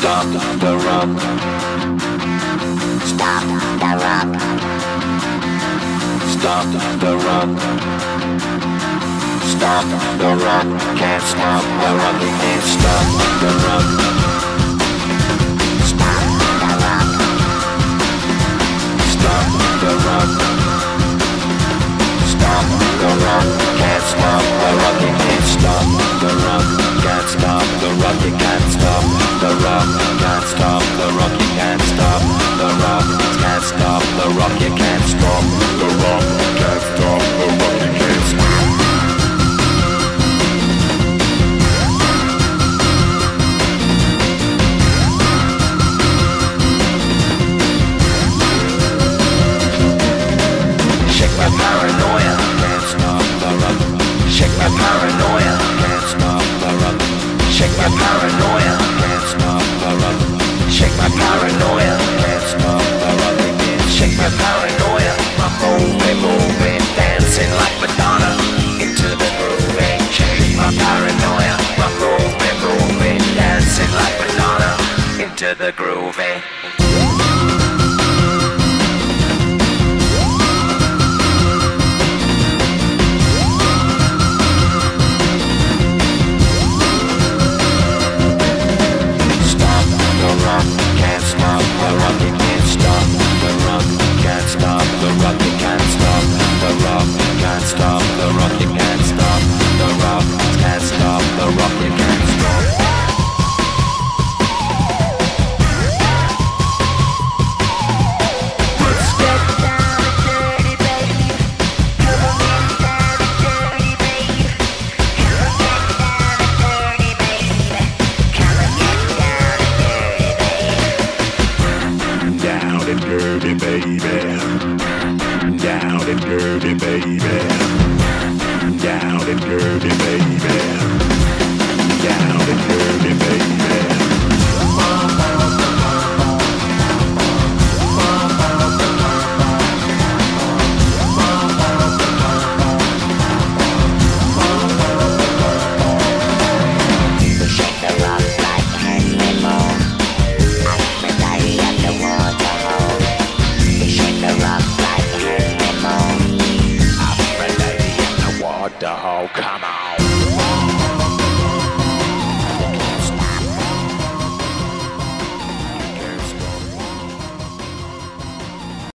stop the run. Stop the. Stop the rock! Stop the rock! Can't stop the rock! We can't stop the rock! Stop the run. Stop the run. Stop the run. Can't stop the rock! You can't stop the run. Can't stop the run. We can't stop. stop the rock. the groovy. baby. Down and dirty, baby. Down and dirty, baby. Oh, come on.